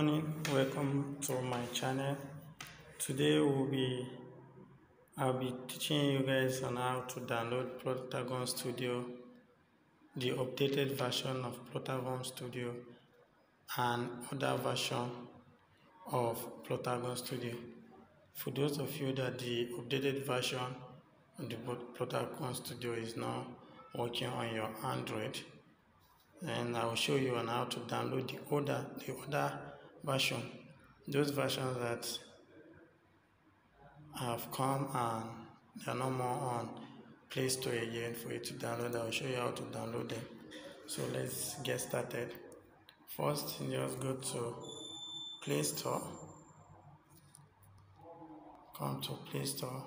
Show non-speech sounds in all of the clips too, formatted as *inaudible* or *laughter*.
morning. Welcome to my channel. Today we'll be i'll be teaching you guys on how to download Plotagon studio the updated version of Plotagon studio and other version of Plotagon studio. For those of you that the updated version of the Plotagon studio is not working on your android and I will show you on how to download the other the older version. Those versions that have come and they are no more on Play Store again for you to download I will show you how to download them. So let's get started. First just go to Play Store. Come to Play Store.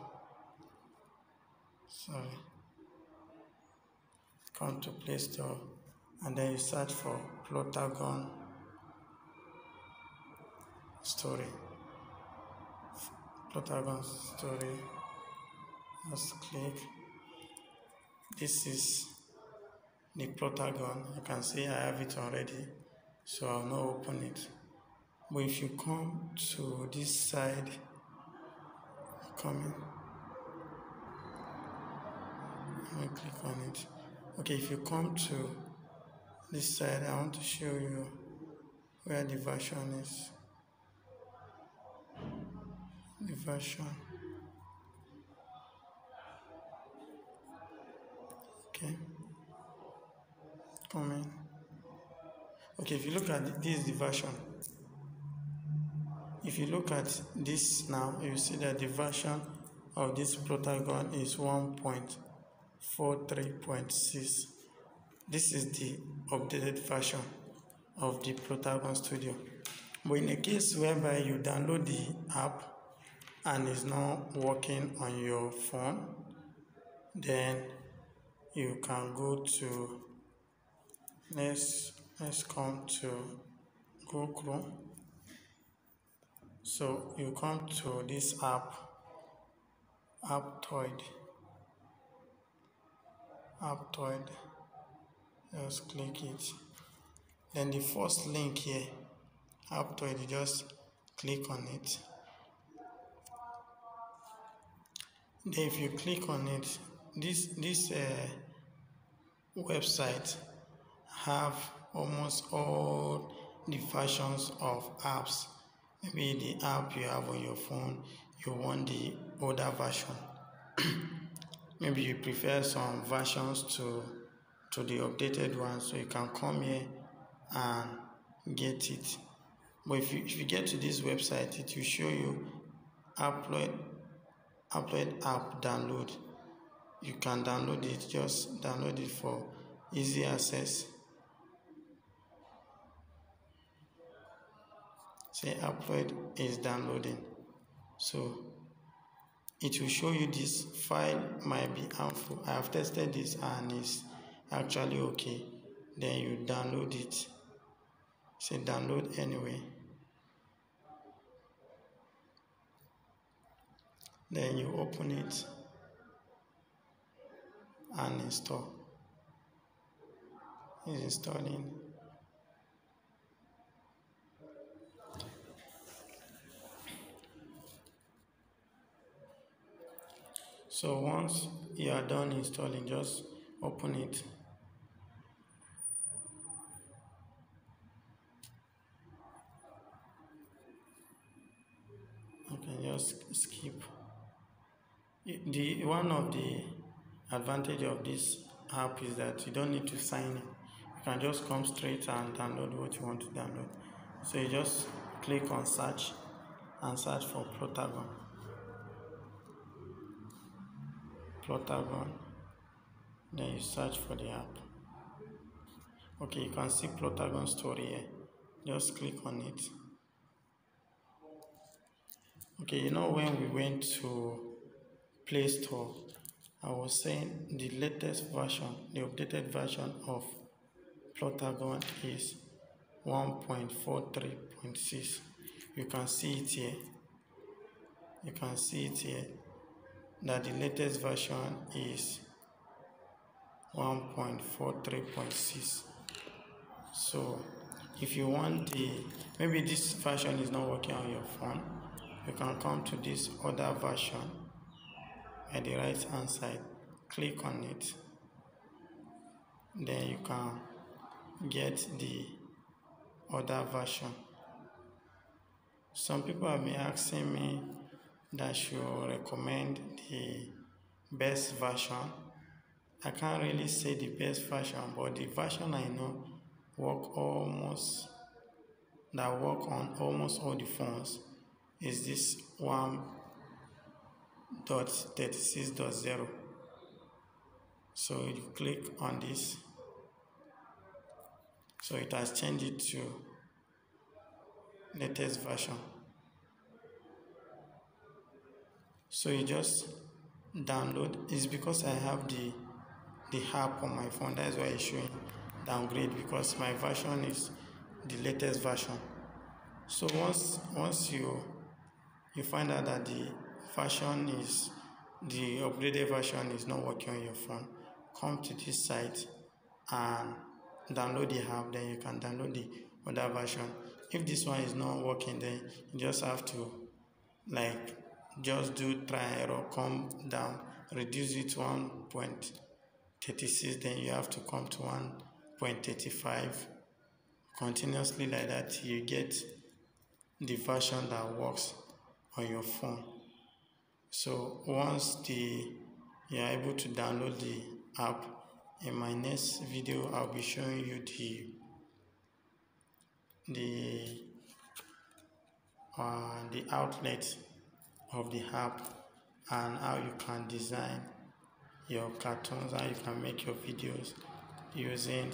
Sorry. Come to Play Store and then you search for Plotagon story. Plotagon story. Just click. This is the Plotagon. You can see I have it already, so I'll not open it. But if you come to this side, coming, let me click on it. Okay, if you come to this side I want to show you where the version is the version okay. Come in. Okay if you look at this is the version if you look at this now you see that the version of this Plotagon is 1.43.6 this is the updated version of the Plotagon Studio. But in a case whereby you download the app and it's not working on your phone, then you can go to let's let's come to Google. Chrome. So you come to this app, Aptoide, Aptoide just click it. Then the first link here after it just click on it then if you click on it this this uh, website have almost all the versions of apps. Maybe the app you have on your phone you want the older version. *clears throat* Maybe you prefer some versions to to the updated one so you can come here and get it. But if you, if you get to this website it will show you upload upload app download. You can download it just download it for easy access. Say upload is downloading. So it will show you this file might be harmful. I have tested this and it's actually okay. Then you download it. Say download anyway then you open it and install. It's installing. So once you are done installing just open it. You can just skip the one of the advantage of this app is that you don't need to sign in. You can just come straight and download what you want to download. So you just click on search and search for Plotagon Plotagon then you search for the app. Okay you can see Plotagon story here. Just click on it. Okay, you know when we went to Play Store, I was saying the latest version, the updated version of Plotagon is 1.43.6. You can see it here. You can see it here that the latest version is 1.43.6. So if you want the maybe this version is not working on your phone you can come to this other version at the right hand side click on it. Then you can get the other version. Some people have been asking me that should recommend the best version. I can't really say the best version but the version i know work almost that work on almost all the phones is this one dot 36.0 so you click on this. So it has changed it to latest version. So you just download. It's because I have the the app on my phone. That's why it's showing downgrade because my version is the latest version. So once once you you find out that the version is the upgraded version is not working on your phone. Come to this site and download the app then you can download the other version. If this one is not working then you just have to like just do try error come down reduce it to 1.36 then you have to come to 1.35 continuously like that you get the version that works on your phone so once the you are able to download the app in my next video i'll be showing you the the uh, the outlet of the app and how you can design your cartoons how you can make your videos using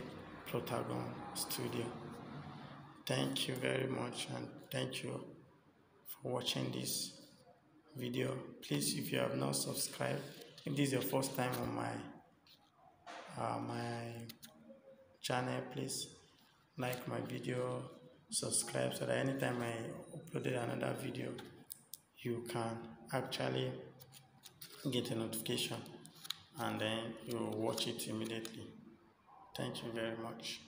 Plotagon Studio. Thank you very much and thank you for watching this video. Please if you have not subscribed, if this is your first time on my uh, my channel, please like my video, subscribe so that anytime I uploaded another video you can actually get a notification and then you watch it immediately. Thank you very much.